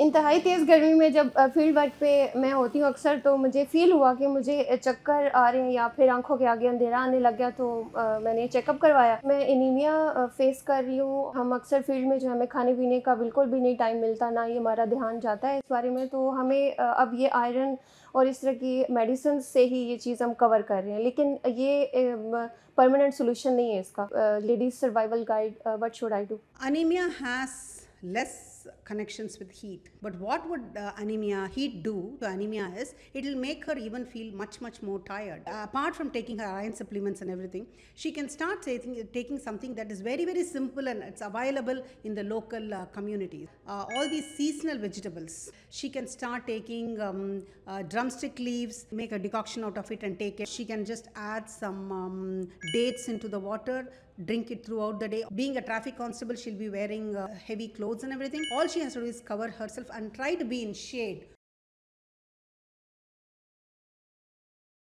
इंतहाई तेज़ गर्मी में जब फ़ील्ड वर्क पे मैं होती हूँ अक्सर तो मुझे फ़ील हुआ कि मुझे चक्कर आ रहे हैं या फिर आँखों के आगे अंधेरा आने लग गया तो मैंने चेकअप करवाया। मैं एनीमिया फेस कर रही हूँ। हम अक्सर फ़ील्ड में जो हमें खाने पीने का बिल्कुल भी नहीं टाइम मिलता, ना ही हमारा ध्यान जाता है इस बारे में तो हमें अब ये आयरन और इस तरह की मेडिसिन से ही ये चीज़ हम कवर कर रहे हैं। लेकिन ये परमानेंट सोल्यूशन नहीं है इसका। Ladies survival guide what should I do anaemia has less connections with heat. But what would uh, anemia heat do to anemia is it will make her even feel much much more tired. Uh, apart from taking her iron supplements and everything, she can start taking, taking something that is very very simple and it's available in the local uh, communities. Uh, all these seasonal vegetables. She can start taking um, uh, drumstick leaves, make a decoction out of it and take it. She can just add some um, dates into the water drink it throughout the day. Being a traffic constable, she'll be wearing uh, heavy clothes and everything. All she has to do is cover herself and try to be in shade